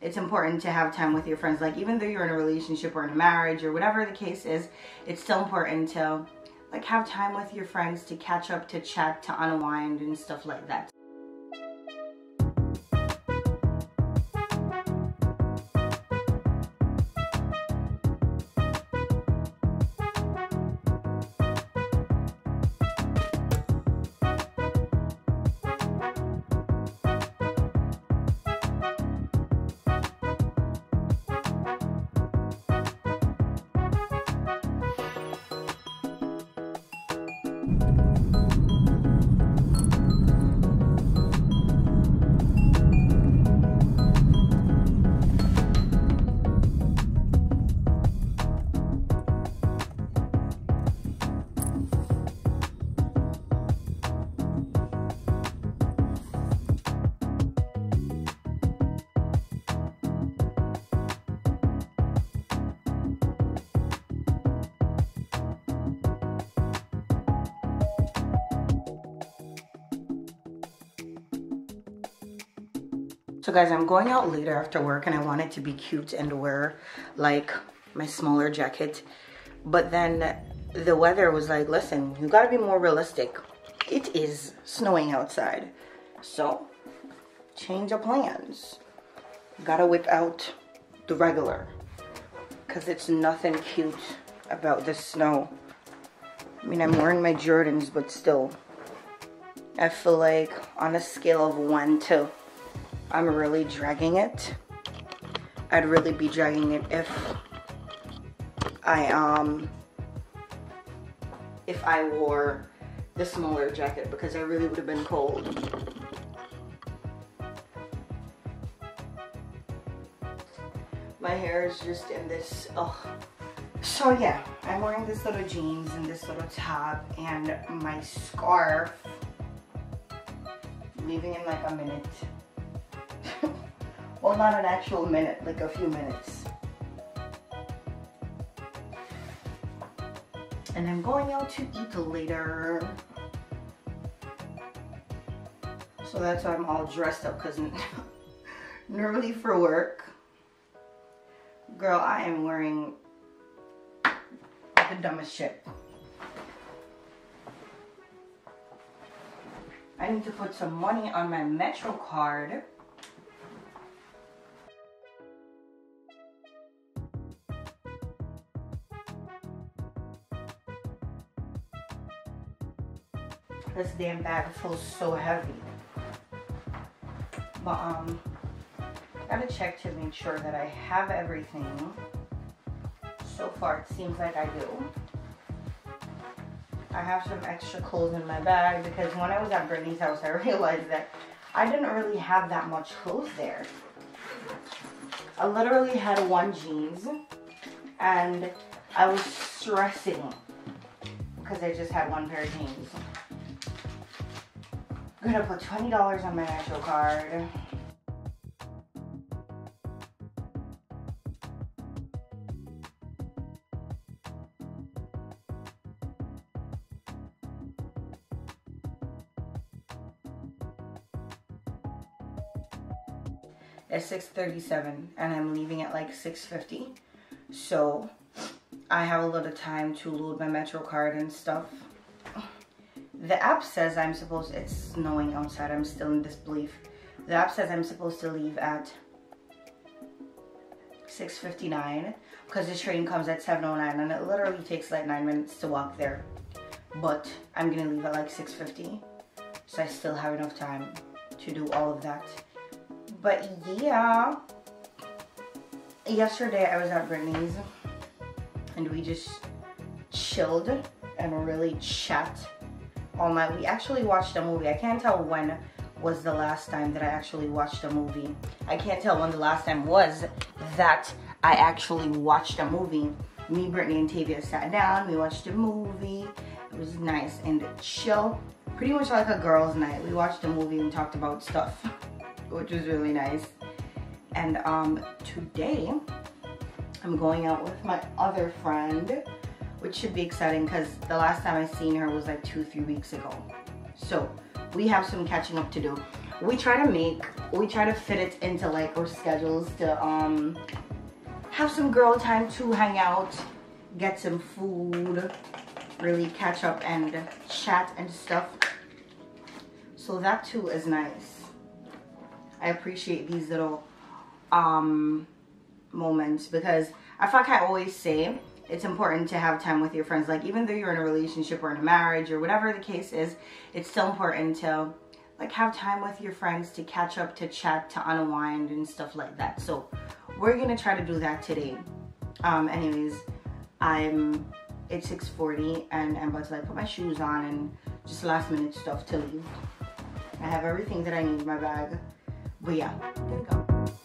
it's important to have time with your friends. Like even though you're in a relationship or in a marriage or whatever the case is, it's still important to like have time with your friends to catch up, to chat, to unwind and stuff like that. So guys, I'm going out later after work and I wanted to be cute and wear like my smaller jacket. But then the weather was like, listen, you gotta be more realistic. It is snowing outside. So change of plans. Gotta whip out the regular because it's nothing cute about the snow. I mean, I'm wearing my Jordans, but still, I feel like on a scale of one to I'm really dragging it. I'd really be dragging it if I um if I wore the smaller jacket because I really would have been cold. My hair is just in this, oh. So yeah, I'm wearing this little jeans and this little top and my scarf. Leaving in like a minute. Well, not an actual minute, like a few minutes. And I'm going out to eat later. So that's why I'm all dressed up because normally for work, girl, I am wearing the dumbest shit. I need to put some money on my Metro card. This damn bag feels so heavy. But um, gotta check to make sure that I have everything. So far it seems like I do. I have some extra clothes in my bag because when I was at Brittany's house I realized that I didn't really have that much clothes there. I literally had one jeans and I was stressing because I just had one pair of jeans. I'm gonna put $20 on my Metro card. At 6.37 and I'm leaving at like 6.50. So I have a little time to load my Metro card and stuff the app says I'm supposed, it's snowing outside, I'm still in disbelief. The app says I'm supposed to leave at 6.59 because the train comes at 7.09 and it literally takes like 9 minutes to walk there. But I'm gonna leave at like 6.50 so I still have enough time to do all of that. But yeah, yesterday I was at Brittany's and we just chilled and really chat all night. We actually watched a movie. I can't tell when was the last time that I actually watched a movie. I can't tell when the last time was that I actually watched a movie. Me, Brittany, and Tavia sat down. We watched a movie. It was nice and chill. Pretty much like a girls' night. We watched a movie and talked about stuff, which was really nice. And um, today, I'm going out with my other friend which should be exciting because the last time I seen her was like two, three weeks ago. So we have some catching up to do. we try to make we try to fit it into like our schedules to um have some girl time to hang out get some food really catch up and chat and stuff so that too is nice i appreciate these little um moments because i feel like i always say it's important to have time with your friends like even though you're in a relationship or in a marriage or whatever the case is it's still important to like have time with your friends to catch up, to chat, to unwind and stuff like that. So we're gonna try to do that today. Um, anyways, I'm it's 6:40 and I'm about to like put my shoes on and just last minute stuff to leave. I have everything that I need in my bag. But yeah, gonna go.